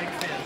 Big fan.